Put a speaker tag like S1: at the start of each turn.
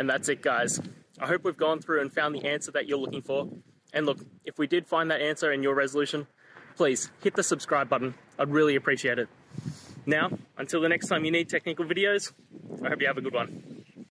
S1: And that's it, guys. I hope we've gone through and found the answer that you're looking for. And look, if we did find that answer in your resolution, please hit the subscribe button. I'd really appreciate it. Now, until the next time you need technical videos, I hope you have a good one.